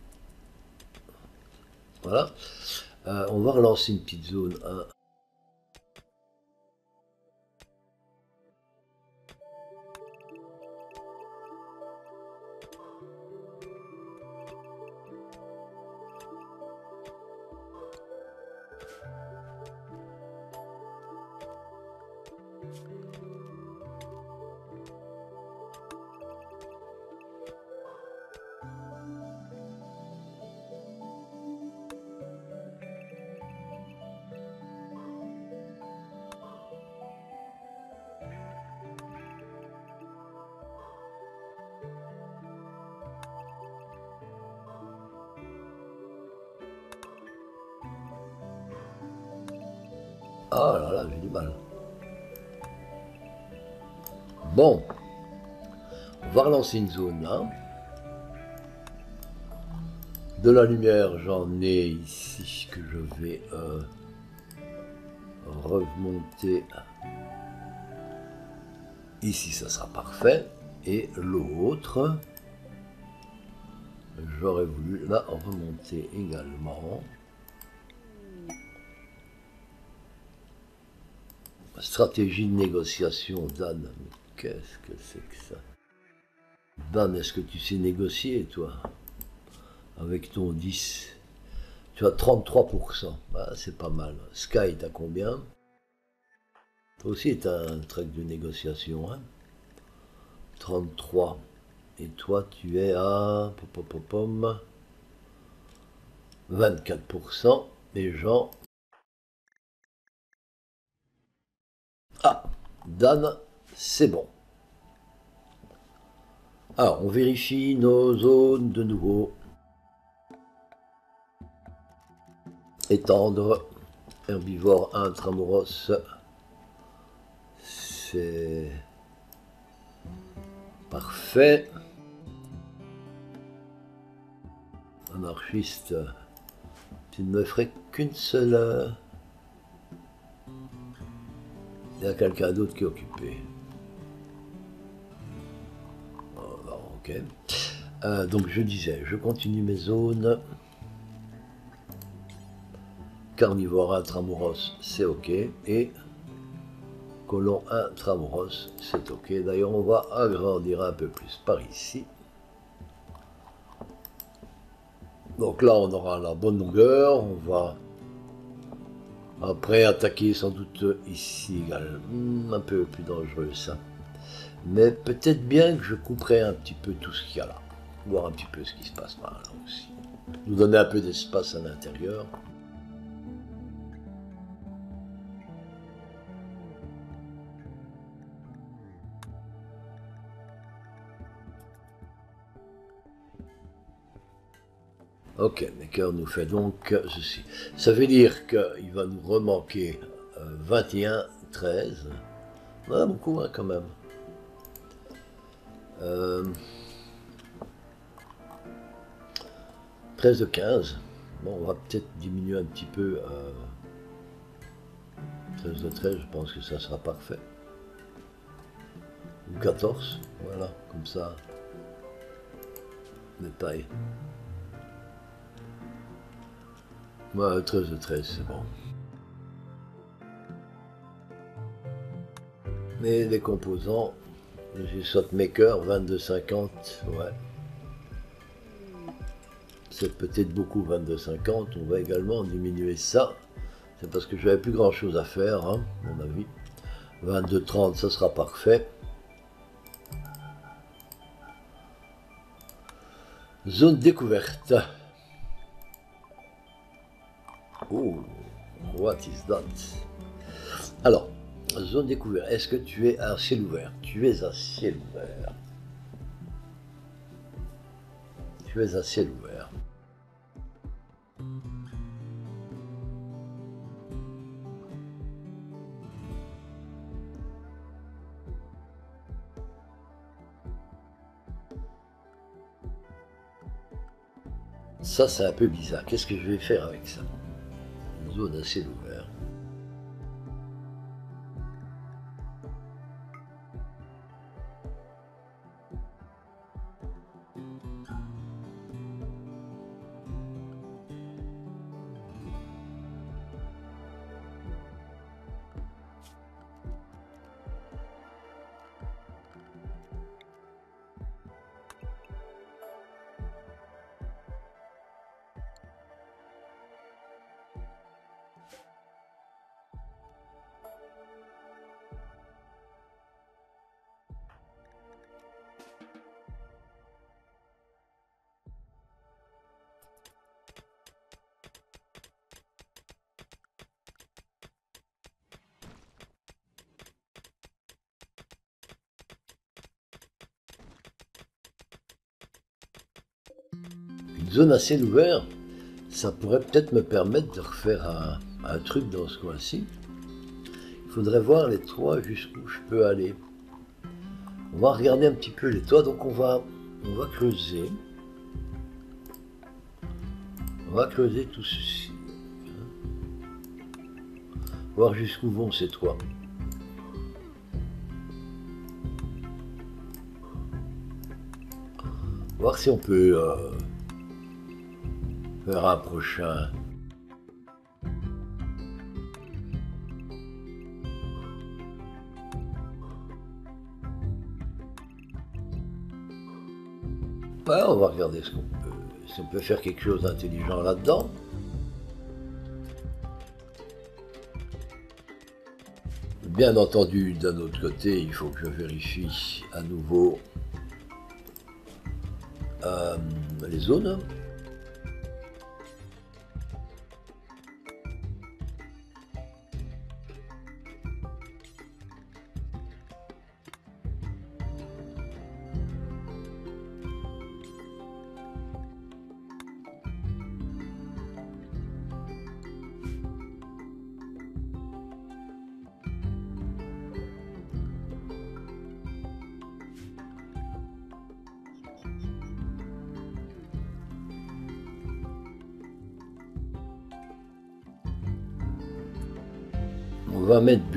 Speaker 1: Voilà. on va relancer une petite zone 1. On va relancer une zone là. De la lumière, j'en ai ici que je vais euh, remonter. Ici, ça sera parfait. Et l'autre, j'aurais voulu la remonter également. Stratégie de négociation, Dan. Qu'est-ce que c'est que ça? Dan, est-ce que tu sais négocier, toi? Avec ton 10 Tu as 33%. Ah, c'est pas mal. Sky, t'as combien? Toi aussi, t'as un truc de négociation, hein? 33. Et toi, tu es à 24%. Les gens. Ah, Dan, c'est bon. Alors, on vérifie nos zones de nouveau. Étendre. Herbivore intramuros. C'est parfait. Anarchiste. Tu ne me ferais qu'une seule. Il y a quelqu'un d'autre qui est occupé. Euh, donc je disais, je continue mes zones. Carnivore intramuros, c'est ok. Et colon intramuros, c'est ok. D'ailleurs, on va agrandir un peu plus par ici. Donc là, on aura la bonne longueur. On va après attaquer sans doute ici un peu plus dangereux ça. Mais peut-être bien que je couperai un petit peu tout ce qu'il y a là. Voir un petit peu ce qui se passe par là aussi. Nous donner un peu d'espace à l'intérieur. Ok, Maker nous fait donc ceci. Ça veut dire qu'il va nous remanquer 21, 13. Voilà, beaucoup hein, quand même. 13 de 15. Bon, on va peut-être diminuer un petit peu. 13 de 13, je pense que ça sera parfait. Ou 14, voilà, comme ça. Détail. Moi, 13 de 13, c'est bon. Mais les composants, j'ai ShotMaker 2250, ouais. C'est peut-être beaucoup 2250, on va également diminuer ça. C'est parce que je n'avais plus grand chose à faire, hein, à mon avis. 2230, ça sera parfait. Zone découverte. Oh, what is that? Alors, zone découverte. Est-ce que tu es à ciel ouvert? Tu es à ciel ouvert. Tu es à ciel ouvert. Ça, c'est un peu bizarre. Qu'est-ce que je vais faire avec ça? Une zone à ciel assez ouverte, ça pourrait peut-être me permettre de refaire un, truc dans ce coin-ci. Il faudrait voir les toits jusqu'où je peux aller. On va regarder un petit peu les toits, donc on va, on va creuser. On va creuser tout ceci. Voir jusqu'où vont ces toits. Voir si on peut euh, faire un prochain on va regarder ce qu'on peut, si on peut faire quelque chose d'intelligent là-dedans. Bien entendu, d'un autre côté, il faut que je vérifie à nouveau euh, les zones.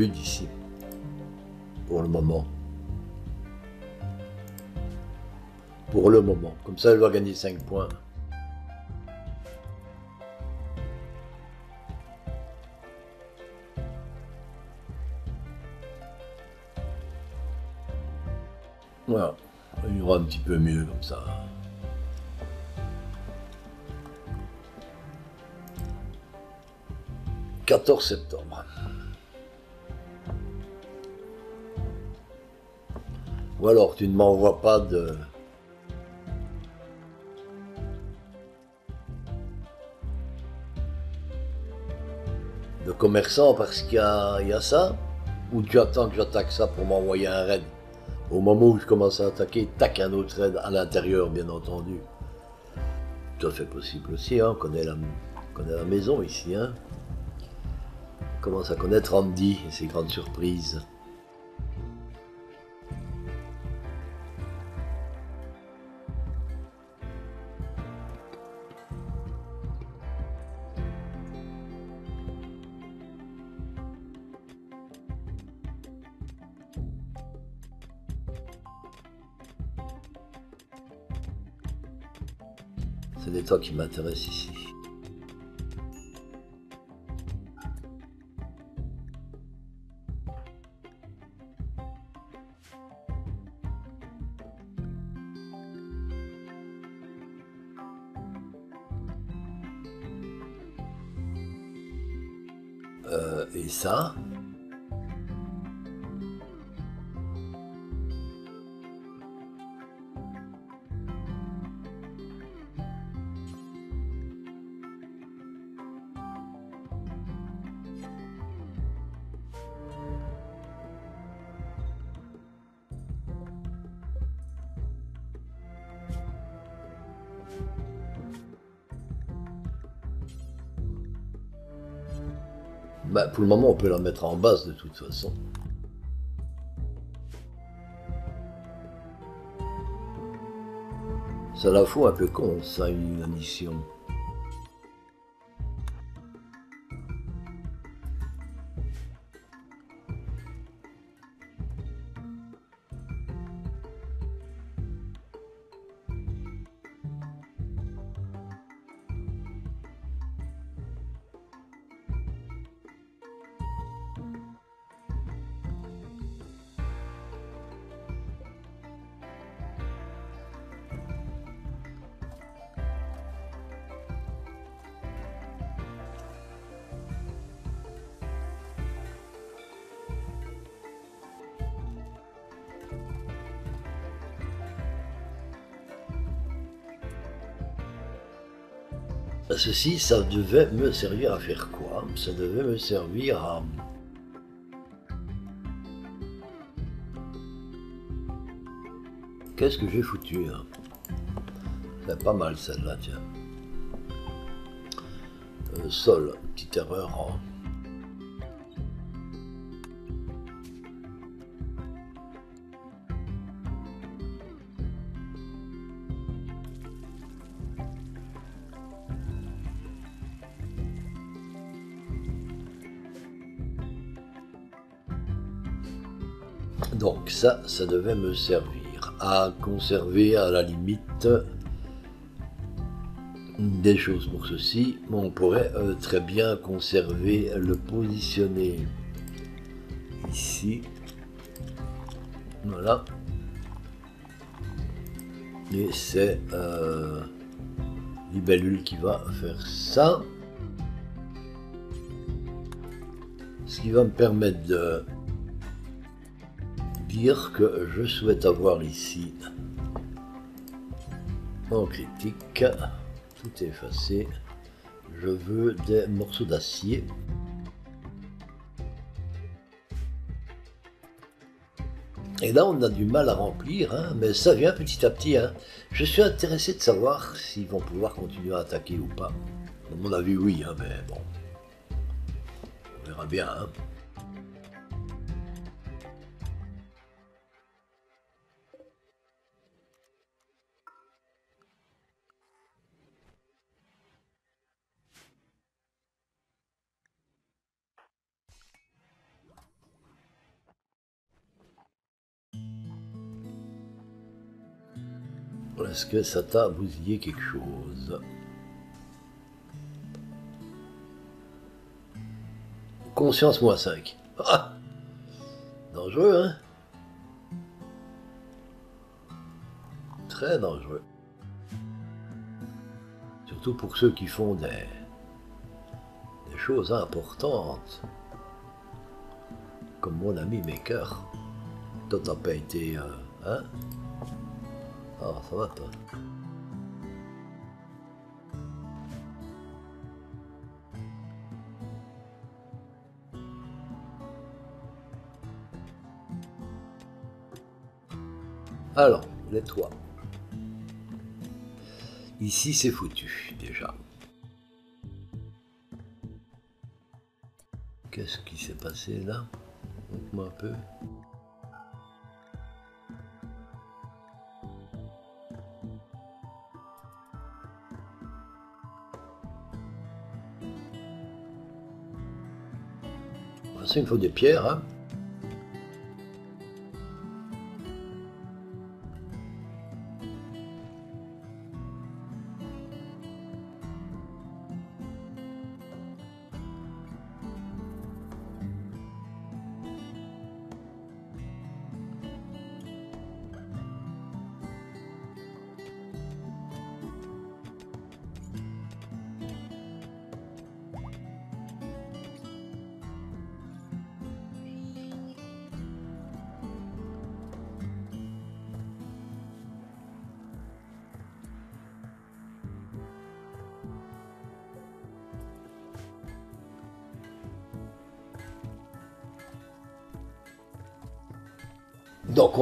Speaker 1: Va mettre but ici. Pour le moment. Pour le moment. Comme ça, elle va gagner 5 points. Voilà. Il y aura un petit peu mieux comme ça. « 14 septembre. Ou alors tu ne m'envoies pas de... commerçants parce qu'il y, a ça? Ou tu attends que j'attaque ça pour m'envoyer un raid? Au moment où je commence à attaquer, tac un autre raid à l'intérieur bien entendu. Tout à fait possible aussi, hein. on, connaît la, connaît la maison ici. Hein. On commence à connaître Andy et ses grandes surprises. Qui m'intéressent ici. Pour le moment, on peut la mettre en base de toute façon. Ça la fout un peu con, ça, une mission. Ceci, ça devait me servir à faire quoi? Ça devait me servir à... Qu'est-ce que j'ai foutu hein? C'est pas mal celle-là, tiens. Euh, sol, petite erreur. Hein. Ça, ça devait me servir à conserver à la limite des choses pour ceci. On pourrait euh, très bien conserver, le positionner ici. Voilà. Et c'est euh, Libellule qui va faire ça. Ce qui va me permettre de dire que je souhaite avoir ici en critique, tout effacé, je veux des morceaux d'acier. Et là, on a du mal à remplir, hein, mais ça vient petit à petit. Hein. Je suis intéressé de savoir s'ils vont pouvoir continuer à attaquer ou pas. À mon avis, oui, hein, mais bon. On verra bien. Est-ce que ça t'a quelque chose? Conscience moins 5. Ah dangereux, hein? Très dangereux. Surtout pour ceux qui font des, choses importantes. Comme mon ami Maker. Toi, t'as pas été... Hein? Ah, ça va toi. Alors, les toits. Ici, c'est foutu, déjà. Qu'est-ce qui s'est passé là? Montre-moi un peu. C'est il faut des pierres. Hein.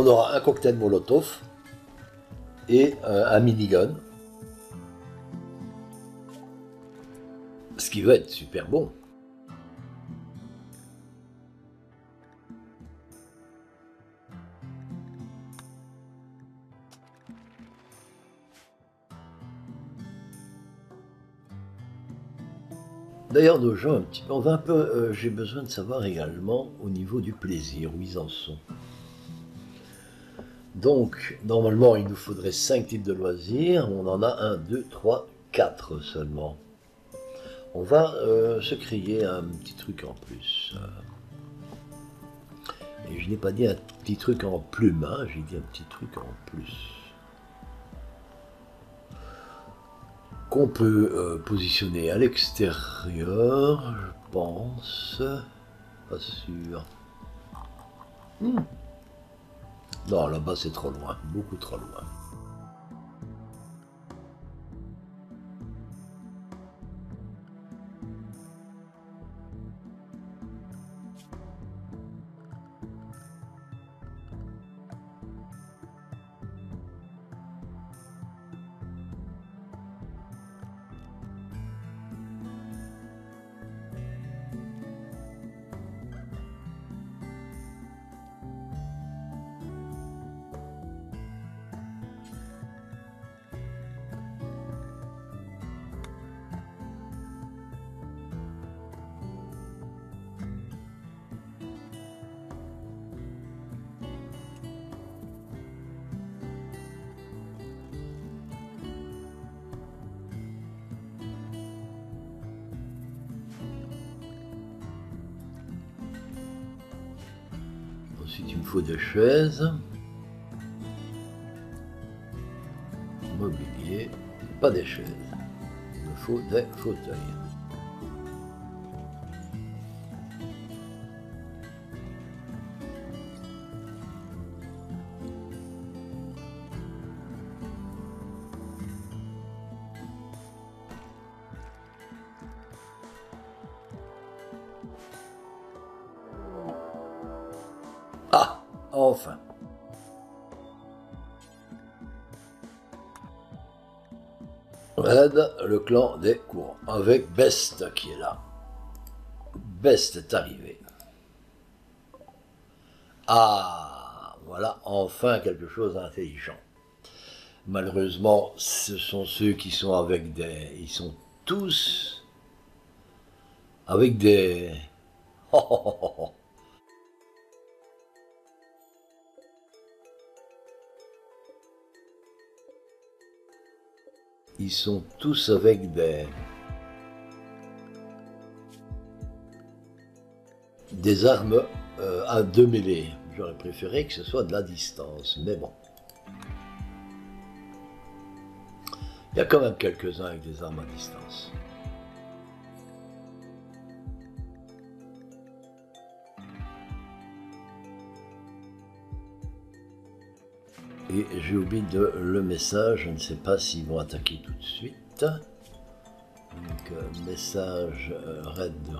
Speaker 1: On aura un cocktail Molotov et euh, un minigun. Ce qui va être super bon. D'ailleurs, nos gens, un petit peu, on va un peu, euh, j'ai besoin de savoir également au niveau du plaisir où ils en sont. Donc, normalement, il nous faudrait 5 types de loisirs. On en a 1, 2, 3, 4 seulement. On va euh, se créer un petit truc en plus. Et je n'ai pas dit un petit truc en plume, hein, j'ai dit un petit truc en plus. Qu'on peut euh, positionner à l'extérieur, je pense. Pas sûr. Hmm. Non, là-bas c'est trop loin, beaucoup trop loin. Faut des fauteuils. Ah, enfin. Le clan des courants, avec Best qui est là. Best est arrivé. Ah, voilà enfin quelque chose d'intelligent. Malheureusement, ce sont ceux qui sont avec des... Ils sont tous avec des... Oh, oh, oh, Ils sont tous avec des... des armes euh, à deux mêlées. J'aurais préféré que ce soit de la distance, mais bon. Il y a quand même quelques-uns avec des armes à distance. Et j'ai oublié le message, je ne sais pas s'ils vont attaquer tout de suite. Donc, euh, message euh, de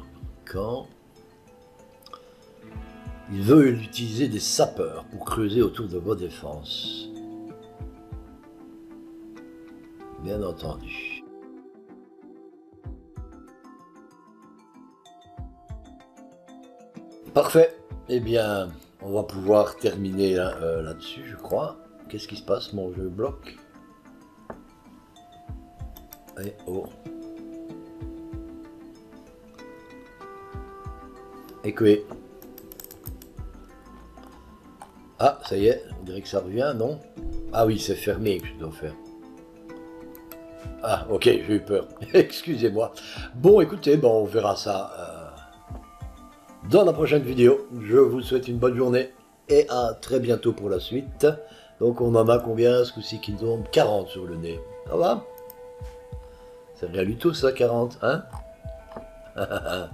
Speaker 1: camp. Il veut utiliser des sapeurs pour creuser autour de vos défenses. Bien entendu. Parfait. Eh bien, on va pouvoir terminer euh, là-dessus, je crois. Qu'est-ce qui se passe Mon jeu bloque. Et oh. Écouez. Ah, ça y est, on dirait que ça revient, non? Ah oui, c'est fermé que je dois faire. Ah, ok, j'ai eu peur. Excusez-moi. Bon, écoutez, bon, on verra ça euh, dans la prochaine vidéo. Je vous souhaite une bonne journée et à très bientôt pour la suite. Donc on en a combien ce coup-ci qui tombe 40 sur le nez. Ça va? C'est rien du tout ça, 40, hein?